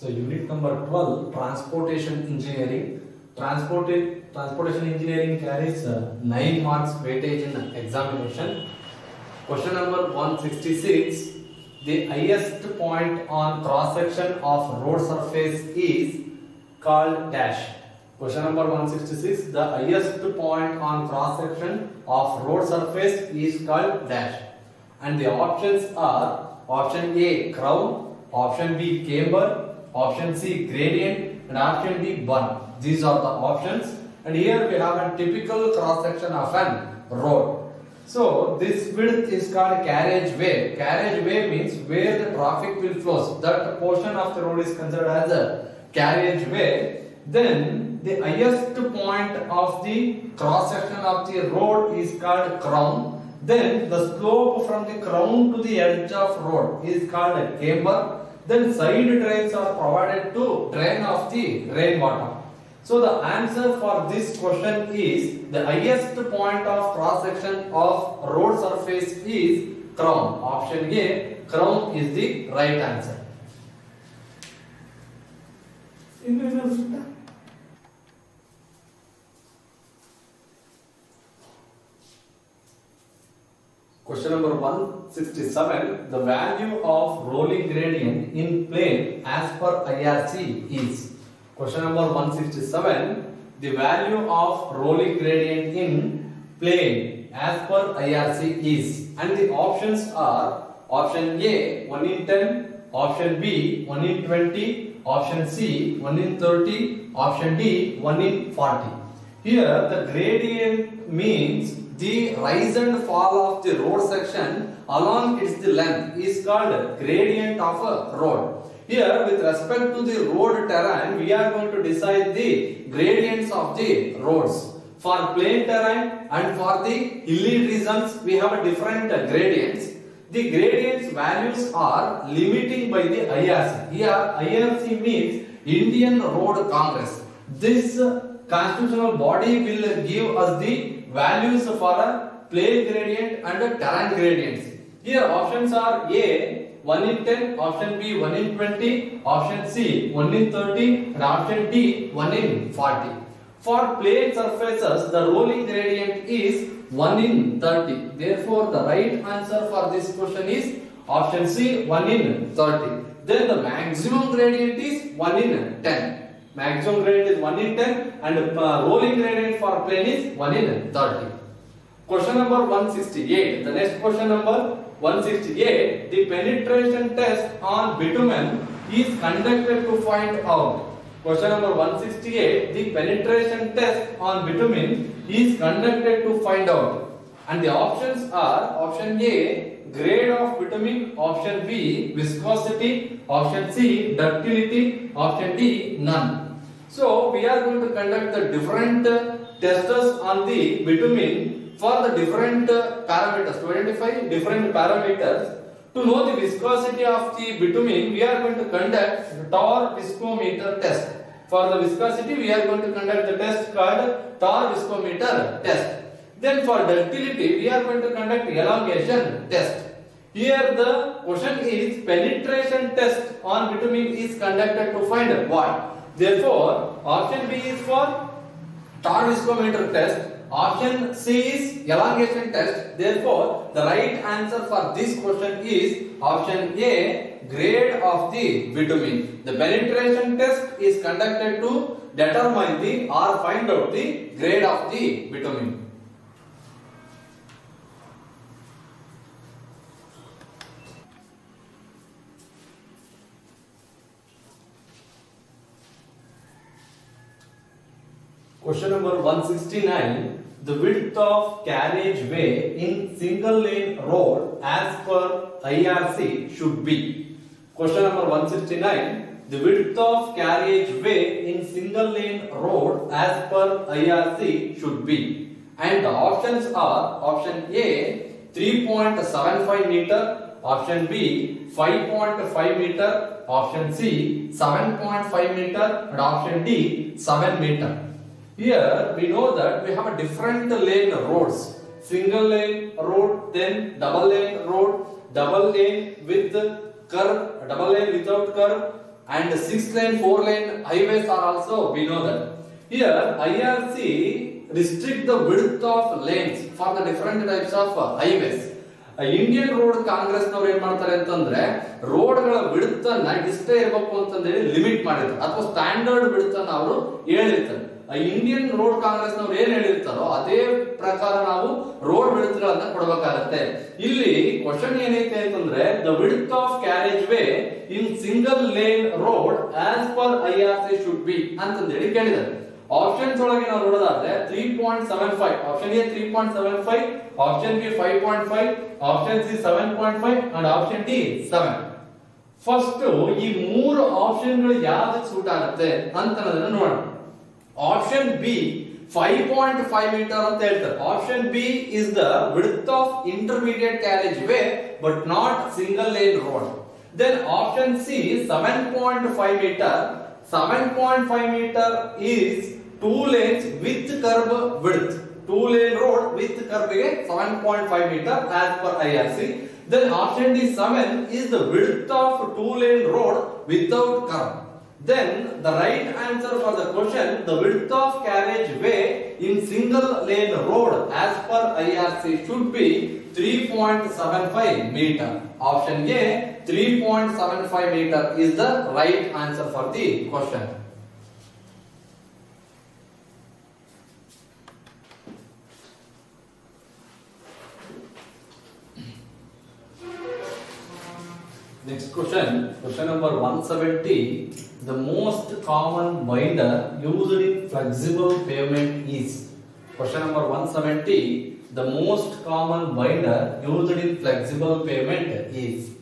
So unit number 12 transportation engineering. Transport transportation engineering carries uh, 9 marks weightage in examination. Question number 166. The highest point on cross section of road surface is called dash. Question number 166. The highest point on cross section of road surface is called dash. And the options are option A crown, option B camber, option C gradient, and option D bun. These are the options. And here we have a typical cross section of an road. So this width is called carriageway. Carriageway means where the traffic will flow. That portion of the road is considered as a carriageway. Then the highest point of the cross section of the road is called crown. Then the slope from the crown to the edge of road is called a camber. Then side drains are provided to drain off the rainwater. So the answer for this question is the highest point of cross section of road surface is crown. Option A, crown is the right answer. Question number 167. The value of rolling gradient in plane as per IRC is. Question number 167. The value of rolling gradient in plane as per IRC is. And the options are option A 1 in 10, option B 1 in 20, option C 1 in 30, option D 1 in 40. Here the gradient means the rise and fall of the road section along its length is called gradient of a road. Here with respect to the road terrain we are going to decide the gradients of the roads. For plain terrain and for the hilly regions we have different gradients. The gradients values are limiting by the IRC. Here IRC means Indian Road Congress. This constitutional body will give us the values for a plane gradient and a terrain gradients. Here options are A 1 in 10, option B 1 in 20, option C 1 in 30 and option D 1 in 40. For plane surfaces the rolling gradient is 1 in 30. Therefore the right answer for this question is option C 1 in 30. Then the maximum gradient is 1 in 10. Maximum gradient is 1 in 10 and uh, rolling gradient for plane is 1 in 30. Question number 168. The next question number 168. The penetration test on bitumen is conducted to find out. Question number 168. The penetration test on bitumen is conducted to find out. And the options are option A grade of bitumen, option B viscosity, option C ductility, option D none. So we are going to conduct the different uh, testers on the bitumen for the different uh, parameters to identify different parameters. To know the viscosity of the bitumen, we are going to conduct tar viscometer test. For the viscosity, we are going to conduct the test called tar viscometer test. Then for ductility, we are going to conduct elongation test. Here the question is penetration test on bitumen is conducted to find what? Therefore, option B is for tar viscometer test. Option C is elongation test. Therefore, the right answer for this question is option A, grade of the bitumen. The penetration test is conducted to determine the or find out the grade of the bitumen. Question number 169. The width of carriageway in single lane road as per IRC should be. Question number 169. The width of carriageway in single lane road as per IRC should be. And the options are option A 3.75 meter, option B 5.5 meter, option C 7.5 meter, and option D 7 meter. Here we know that we have a different lane roads. Single lane road, then double lane road, double lane with curve, double lane without curve, and six lane, four lane highways are also we know that. Here IRC restrict the width of lanes for the different types of uh, highways. Indian road congress ನವರು ಏನ್ ಮಾಡ್ತಾರೆ ಅಂತಂದ್ರೆ ರೋಡ್ಗಳ ಬಿಡುತ್ತನ್ನ ಇಷ್ಟೇ ಇರಬೇಕು ಅಂತಂದೇಳಿ limit ಮಾಡಿರ್ತಾರೆ ಅಥವಾ standard ಬಿಡುತ್ತನ್ನ ಅವರು ಹೇಳಿರ್ತಾರೆ ಇಂಡಿಯನ್ ರೋಡ್ ಕಾಂಗ್ರೆಸ್ ನವರು ಏನ್ ಹೇಳಿರ್ತಾರೋ ಅದೇ ಪ್ರಕಾರ ನಾವು ರೋಡ್ ವಿಡ್ತ್ಗಳನ್ನ ಕೊಡಬೇಕಾಗತ್ತೆ. ಇಲ್ಲಿ ಕ್ವಶನ್ ಏನೈತೆ ಅಂತಂದ್ರೆ the width of carriage way in single lane road as per I R C should be ಅಂತಂದೇಳಿ ಕೇಳಿದ್ದಾರೆ. ಆಪ್ಷನ್ಸ್ ಒಳಗೆ ನಾವು ನೋಡೋದಾದ್ರೆ three point seven five option A three point seven five option B five point five option C seven point five and option D seven first ಈ ಮೂರು ಆಪ್ಷನ್ಗಳು ಯಾವ್ದಕ್ಕೆ suit ಆಗುತ್ತೆ ಅಂತ ನೋಡೋಣ. Option B five point five metre ಅಂತ ಹೇಳ್ತಾರೆ option B is the width of intermediate carriage way but not single lane road then option C seven point five metre seven point five metre is two lanes with curb width two lane road with curb ಗೆ seven point five metre as per I R C then option D seven is the width of two lane road without curb Then the right answer for the question, the width of carriage way in single lane road as per IRC should be 3.75 meter. Option A, 3.75 meter is the right answer for the question. Next question, question number 170. The most common binder used in flexible pavement is. Question number 170. The most common binder used in flexible pavement is.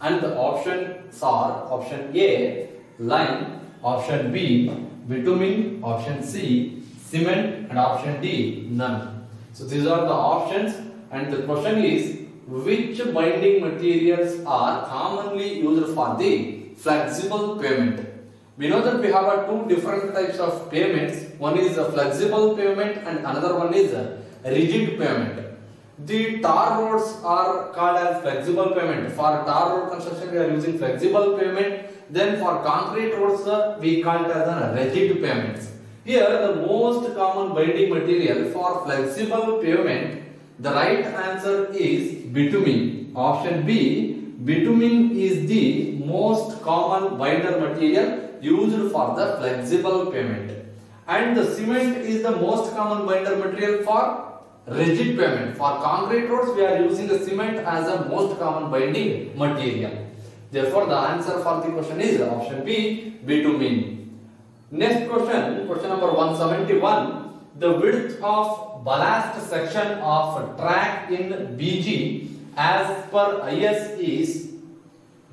And the options are option A, lime, option B, bitumen, option C, cement, and option D, none. So these are the options, and the question is which binding materials are commonly used for the flexible pavement. We know that we have two different types of pavements. One is a flexible pavement and another one is a rigid pavement. The tar roads are called as flexible pavement. For tar road construction, we are using flexible pavement. Then for concrete roads, uh, we call it as a rigid pavements. Here, the most common binding material for flexible pavement the right answer is bitumen. Option B, bitumen is the most common binder material used for the flexible pavement. And the cement is the most common binder material for rigid pavement. For concrete roads, we are using the cement as the most common binding material. Therefore, the answer for the question is option B, bitumen. Next question, question number 171. The width of ballast section of track in BG as per IS is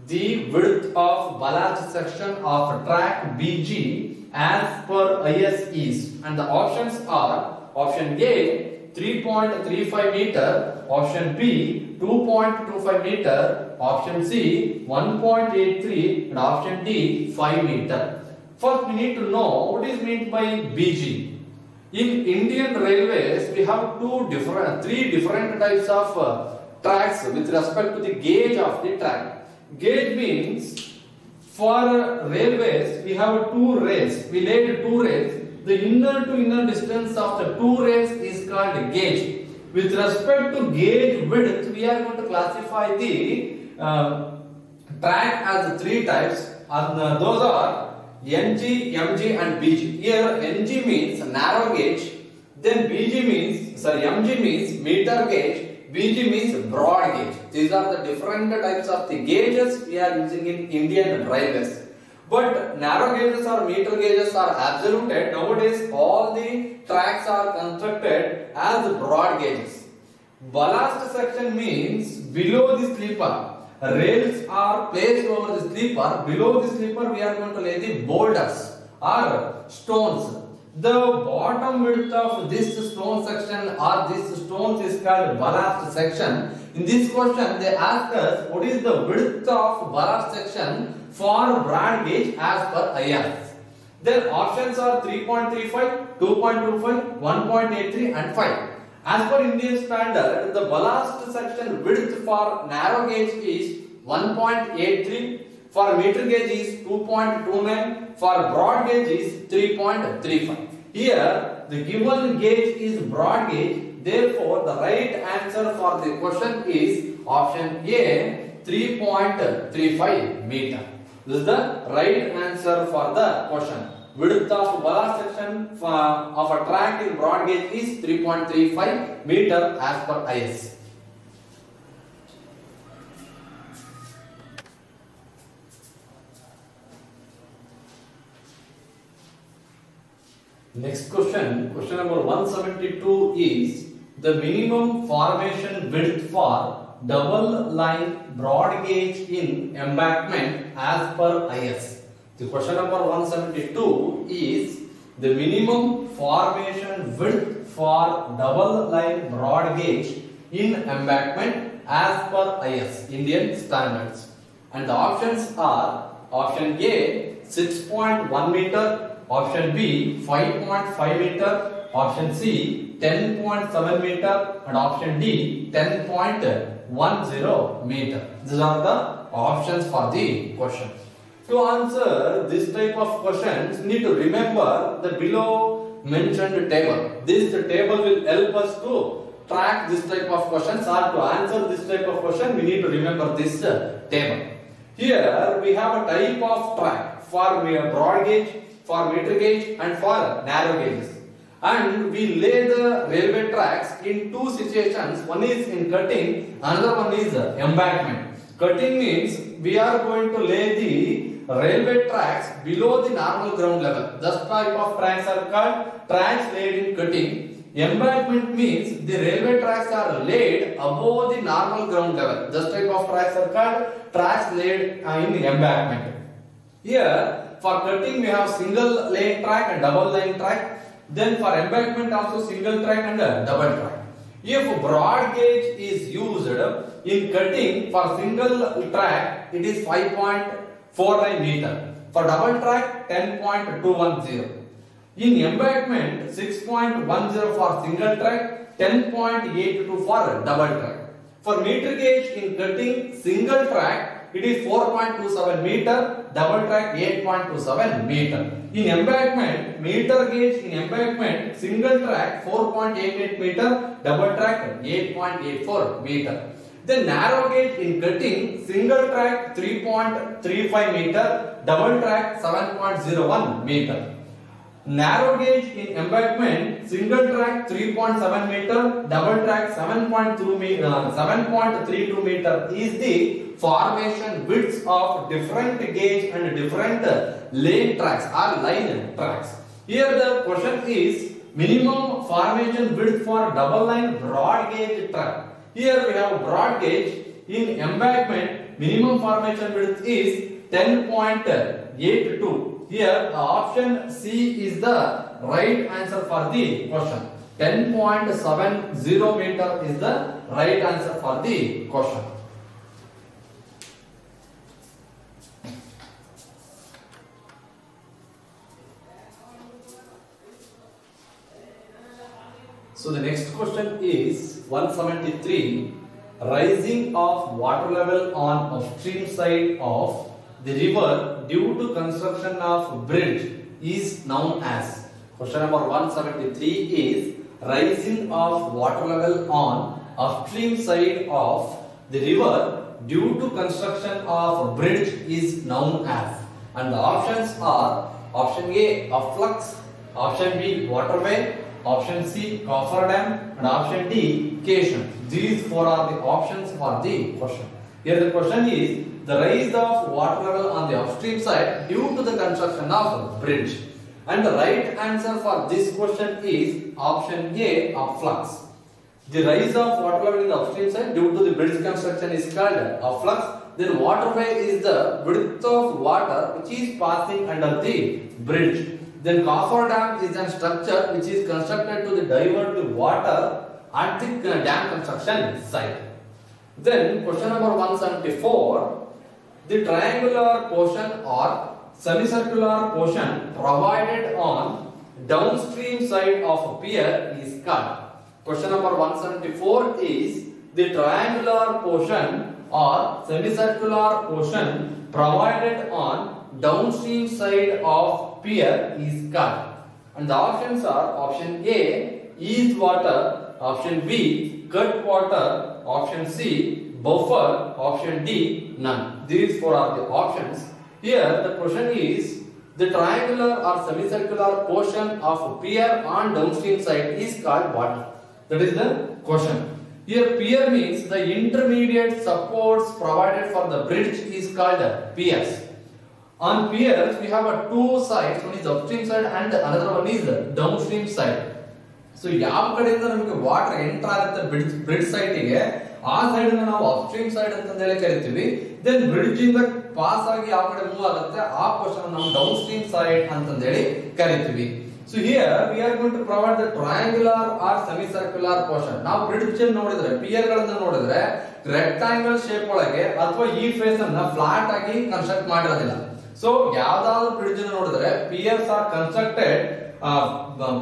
the width of ballast section of track BG as per IS is and the options are option A 3.35 meter, option B 2.25 meter, option C 1.83 and option D 5 meter. First we need to know what is meant by BG. In Indian railways, we have two different, three different types of uh, tracks with respect to the gauge of the track. Gauge means for railways, we have two rails. We laid two rails. The inner to inner distance of the two rails is called gauge. With respect to gauge width, we are going to classify the uh, track as three types. And uh, those are NG, MG and BG. Here NG means narrow gauge, then BG means, sorry, MG means meter gauge, BG means broad gauge. These are the different types of the gauges we are using in Indian railways. But narrow gauges or meter gauges are absolute. Nowadays, all the tracks are constructed as broad gauges. Ballast section means below the sleeper. Rails are placed over the sleeper. Below the sleeper, we are going to lay the boulders or stones. The bottom width of this stone section or this stone is called ballast section. In this question, they ask us what is the width of ballast section for broad gauge as per IRS. Then options are 3.35, 2.25, 1.83 and 5. As per Indian standard, the ballast section width for narrow gauge is 1.83, For meter gauge is 2.29. Mm, for broad gauge is 3.35. Here, the given gauge is broad gauge. Therefore, the right answer for the question is option A 3.35 meter. This is the right answer for the question. Width of ballast section of a track in broad gauge is 3.35 meter as per IS. Next question, question number 172 is the minimum formation width for double line broad gauge in embankment as per IS. The question number 172 is the minimum formation width for double line broad gauge in embankment as per IS, Indian standards. And the options are option A 6.1 meter, option B 5.5 meter, option C 10.7 meter, and option D 10.10 meter. These are the options for the question. To answer this type of questions, need to remember the below mentioned table. This table will help us to track this type of questions or to answer this type of question, we need to remember this uh, table. Here we have a type of track for broad gauge, for meter gauge and for narrow gauges. And we lay the railway tracks in two situations. One is in cutting, another one is uh, embankment. Cutting means we are going to lay the railway tracks below the normal ground level. This type of tracks are called tracks laid in cutting. Embankment means the railway tracks are laid above the normal ground level. This type of tracks are called tracks laid in embankment. Here, for cutting we have single lane track and double lane track. Then for embankment also single track and double track. If broad gauge is used in cutting for single track, it is 5.49 meter. For double track, 10.210. In embankment, 6.10 for single track, 10.82 for double track. For meter gauge in cutting single track, it is 4.27 meter, double track 8.27 meter. In embankment, meter gauge in embankment, single track 4.88 meter, double track 8.84 meter. Then narrow gauge in cutting, single track 3.35 meter, double track 7.01 meter. Narrow gauge in embankment, single track 3.7 meter, double track 7.2 meter, uh, 7.32 meter is the formation widths of different gauge and different lane tracks or line tracks. Here the question is minimum formation width for double line broad gauge track. Here we have broad gauge in embankment minimum formation width is 10.82. Here option C is the right answer for the question. 10.70 meter is the right answer for the question. So the next question is 173 rising of water level on upstream side of the river due to construction of bridge is known as. Question number 173 is rising of water level on upstream side of the river due to construction of bridge is known as. And the options are option A afflux option B waterway option C coffer dam and option D cation these four are the options for the question. Here the question is the rise of water level on the upstream side due to the construction of bridge. And the right answer for this question is option A afflux the rise of water level in the upstream side due to the bridge construction is called afflux then waterway is the width of water which is passing under the bridge then coffer dam is a structure which is constructed to the divert the water at the dam construction site. Then question number 174. The triangular portion or semicircular portion provided on downstream side of a pier is called. Question number 174 is the triangular portion or semicircular portion provided on downstream side of pier is called. And the options are option A ease water, option B cut water, option C buffer, option D none. These four are the options. Here the question is the triangular or semicircular portion of pier on downstream side is called what? That is the question. Here pier means the intermediate supports provided for the bridge is called piers. On piers we have a two sides, one is upstream side and another one is downstream side. So ಯಾವ ಕಡೆಯಿಂದ ನಮಗೆ water enter ಆಗುತ್ತೆ bridge bridge ಸೈಟಿಗೆ ಆ side ನಾವು upstream side ಅಂತ ಹೇಳಿ ಕರಿತೀವಿ. ದೆನ್ ಬ್ರಿಡ್ಜ್ ಇಂದ ಪಾಸ್ ಆಗಿ ಯಾವ ಕಡೆ ಮೂವ್ ಆಗುತ್ತೆ ಆ ಪೋರ್ಷನ್ ನಾವು ಡೌನ್ ಸ್ಟ್ರೀಮ್ ಸೈಡ್ ಅಂತ ಹೇಳಿ ಕರಿತೀವಿ. So here we are going to provide the triangular or semi circular portion ನಾವು ಬ್ರಿಡ್ಜ್ ನೋಡಿದ್ರೆ ಪಿಯರ್ ಗಳನ್ನ ನೋಡಿದ್ರೆ ರೆಕ್ಟಾಂಗಲ್ ಶೇಪ್ ಒಳಗೆ ಅಥವಾ ಈ ಫೇಸ್ ಅನ್ನ ಫ್ಲಾಟ್ ಆಗಿ ಕನ್ಸ್ಟ್ರಕ್ಟ್ ಮಾಡಿರೋದಿಲ್ಲ. ಸೊ ಯಾವ್ದಾದ್ರು ಬ್ರಿಡ್ಜ್ ನೋಡಿದ್ರೆ piers are constructed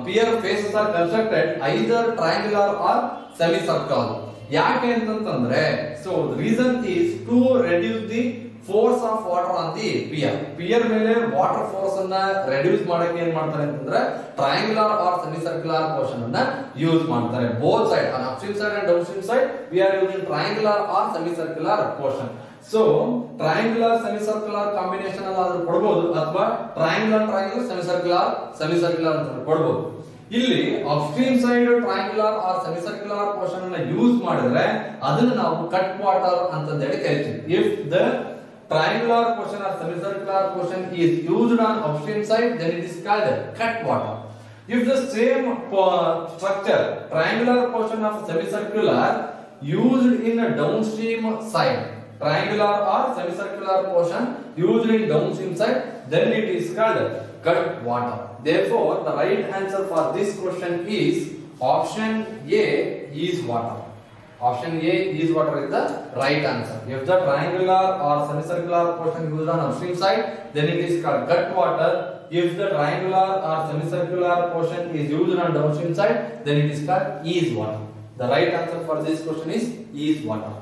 pier faces are constructed either either or semi circle ಯಾಕೆ ಅಂತಂದ್ರೆ so reason is to reduce the force of water on the pier pier ಮೇಲೆ ವಾಟರ್ ಫೋರ್ಸ್ ಅನ್ನ reduce ಮಾಡಕ್ಕೆ ಏನ್ ಮಾಡ್ತಾರೆ ಅಂತಂದ್ರೆ triangular or semi circular portion ಅನ್ನ use ಮಾಡ್ತಾರೆ. Both side on upstream side and downstream side we are using triangular or semi circular portion so triangular semicircular combination ಅಲ್ಲಾದ್ರೂ ಕೊಡಬಹುದು ಅಥವಾ ಟ್ರಯಾಂಗ್ಯುಲರ್ ಟ್ರಯಾಂಗ್ಯುಲರ್ ಸೆಮಿಸರ್ಕ್ಯುಲರ್ ಸೆಮಿಸರ್ಕ್ಯುಲರ್ ಅಂತ ಕೊಡಬಹುದು ಇಲ್ಲಿ upstream side triangular or semicircular portion ಅನ್ನ use ಮಾಡಿದ್ರೆ ಅದನ್ನ ನಾವು cut quarter ಅಂತ ಹೇಳಿ ಕರಿತೀವಿ if the triangular portion or semicircular portion is used on upstream side then it is called cut water if the same uh, structure, triangular portion of semicircular used in downstream side, triangular or semicircular portion used in downstream side then it is called cut water therefore the right answer for this question is option a ease water Option A ease water is the right answer. If the triangular or semicircular portion used on upstream side, then it is called cut water. If the triangular or semicircular portion is used on downstream side, then it is called ease water. The right answer for this question is ease water.